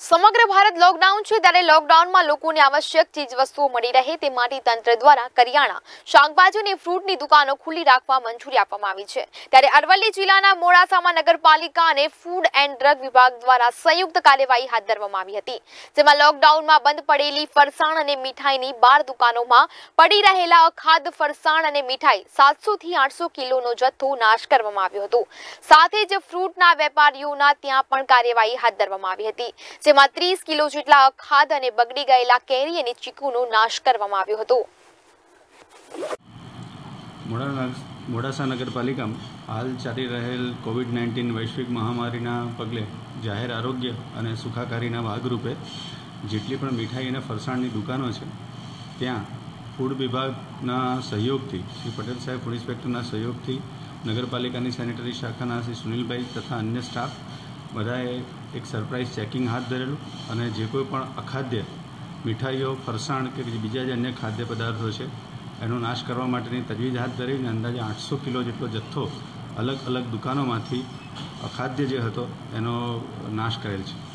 સમગ્ર ભારત લોકડાઉન છે ત્યારે લોકડાઉનમાં લોકોને આવશ્યક ચીજ વસ્તુઓ મળી રહે તે માટે તંત્ર દ્વારા કરિયાણા, શાકભાજી અને ફ્રૂટની દુકાનો ખુલ્લી રાખવા મંજૂરી આપવામાં આવી છે. ત્યારે અરવલ્લી જિલ્લાના મોડાસામાં નગરપાલિકા અને ફૂડ એન્ડ ડ્રગ વિભાગ દ્વારા સંયુક્ત કાર્યવાહી હાથ ધરવામાં આવી હતી, જેમાં લોકડાઉનમાં બંધ પડેલી ફરસાણ અને મીઠાઈની બાર દુકાનોમાં પડી રહેલા અખાદ્ય ફરસાણ અને મીઠાઈ સાતસો થી આઠસો કિલોનો જથ્થો નાશ કરવામાં આવ્યો હતો. સાથે જ ફ્રૂટના વેપારીઓના ત્યાં પણ કાર્યવાહી હાથ ધરવામાં આવી હતી. જેમાં ત્રીસ કિલો જેટલા અખાદ અને બગડી ગયેલા કેરી અને ચીકુનો નાશ કરવામાં આવ્યો હતો. મોડાસા નગરપાલિકામાં હાલ ચાલી રહેલ કોવિડ નાઇન્ટીન વૈશ્વિક મહામારીના પગલે જાહેર આરોગ્ય અને સુખાકારીના ભાગરૂપે જેટલી પણ મીઠાઈ અને ફરસાણની દુકાનો છે, ત્યાં ફૂડ વિભાગના સહયોગથી, શ્રી પટેલ સાહેબ ફૂડ ઇન્સ્પેક્ટરના સહયોગથી નગરપાલિકાની સેનેટરી શાખાના શ્રી સુનિલભાઈ તથા અન્ય સ્ટાફ બધાએ એક સરપ્રાઇઝ ચેકિંગ હાથ ધરેલું અને જે કોઈ પણ અખાદ્ય મીઠાઈઓ, ફરસાણ કે બીજા જે અન્ય ખાદ્ય પદાર્થો છે, એનો નાશ કરવા માટેની તજવીજ હાથ ધરીને અંદાજે આઠસો કિલો જેટલો જથ્થો અલગ અલગ દુકાનોમાંથી અખાદ્ય જે હતો એનો નાશ કરેલ છે.